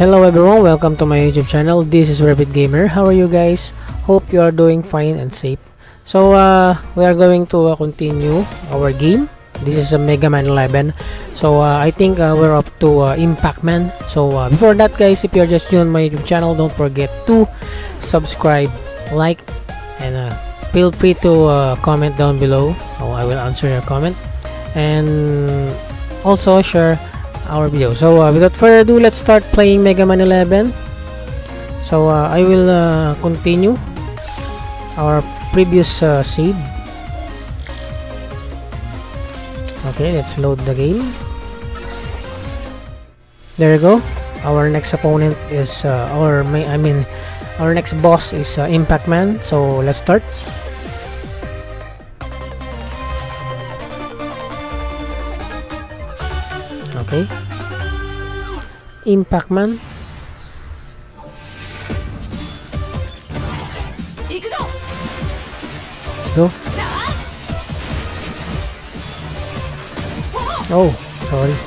Hello everyone, welcome to my YouTube channel. This is ReVid Gamer. How are you guys? Hope you are doing fine and safe. So uh, we are going to uh, continue our game. This is a Mega Man 11. So uh, I think uh, we're up to uh, Impact Man. So uh, before that guys, if you're just joined my YouTube channel, don't forget to subscribe, like, and feel free to comment down below. Oh, I will answer your comment. And also share our video. So uh, without further ado, let's start playing Mega Man 11. So uh, I will uh, continue our previous uh, save. Okay, let's load the game. There you go. Our next opponent is, uh, our I mean, our next boss is uh, Impact Man. So let's start. okay. impact man. Go nah. oh sorry. Nah.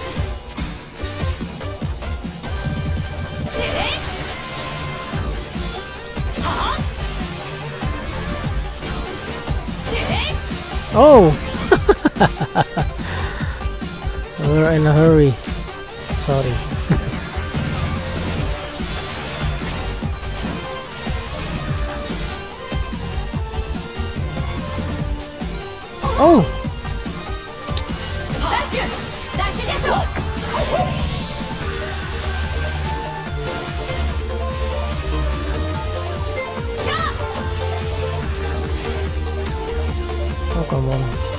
Oh. We're in a hurry. Sorry. Oh! oh! Come on.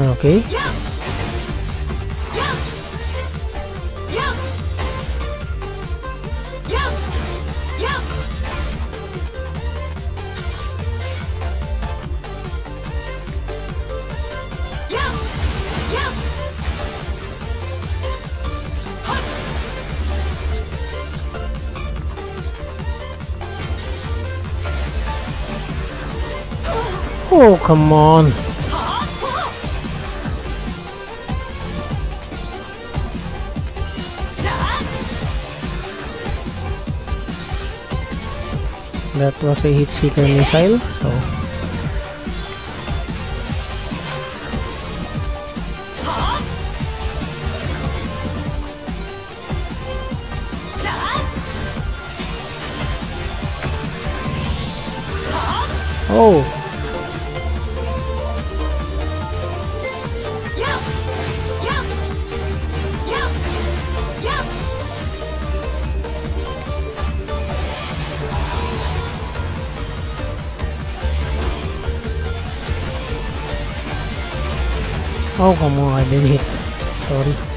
Okay. Oh, come on. That was a heat seeker missile. So Oh, oh come on, I did hit. Sorry.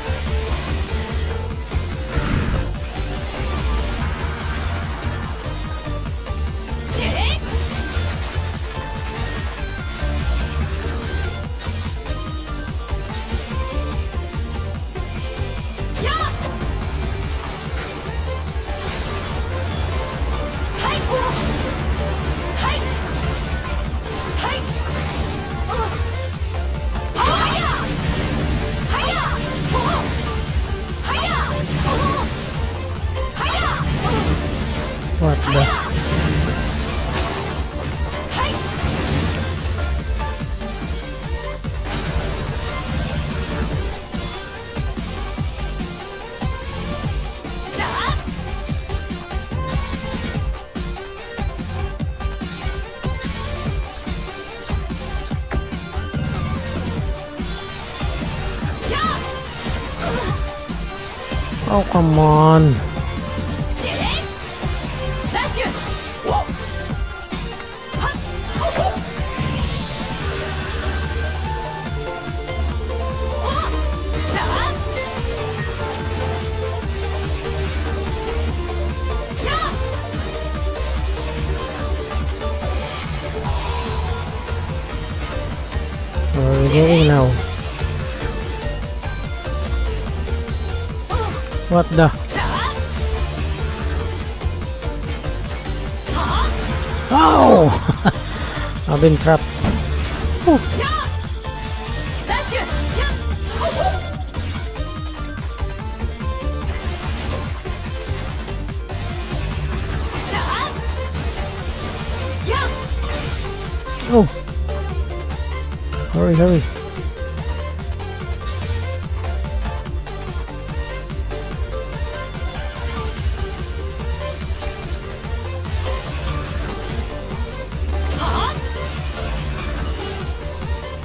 Oh, come on. Rồi, dễ nào. What the? Oh! I've been trapped. Yeah. Oh! Hurry, hurry.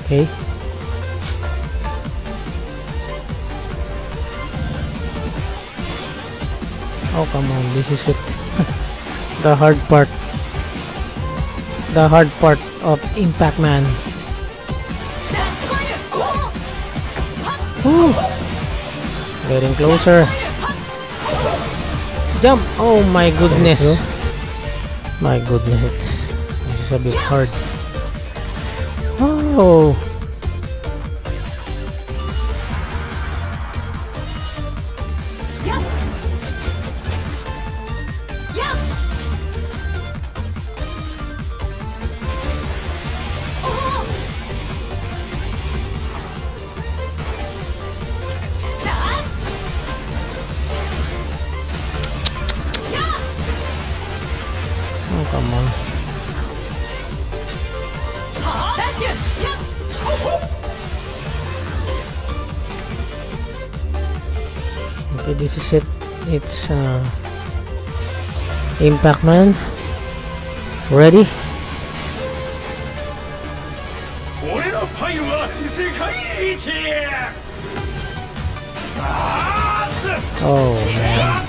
Okay. Oh, come on. This is it. the hard part. The hard part of Impact Man. That's for you. Woo! Getting closer. Jump! Oh my goodness. My goodness, it's this is a bit hard. Oh! okay this is it. It's uh, impact man. Ready? Oh man.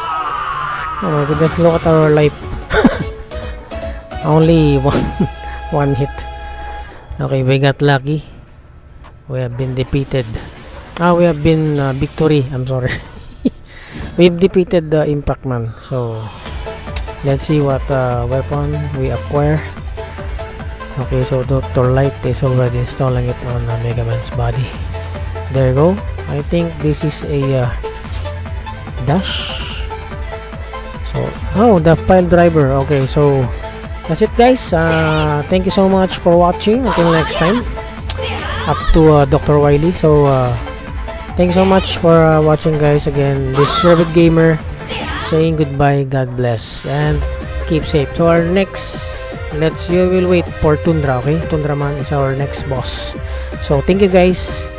Oh my goodness, look at our life. Only one one hit. Okay, we got lucky. We have been defeated. Ah, we have been uh, victory. I'm sorry. We've defeated the Impact Man. So, let's see what uh, weapon we acquire. Okay, so Dr. Light is already installing it on uh, Mega Man's body. There you go. I think this is a uh, dash. So, oh, the pile driver. Okay, so that's it, guys. Uh, thank you so much for watching. Until next time, up to uh, Dr. Wiley. So, uh, thank you so much for uh, watching, guys. Again, this is Rabbit Gamer saying goodbye. God bless and keep safe. So, our next, let's you will wait for Tundra. Okay, Tundra Man is our next boss. So, thank you, guys.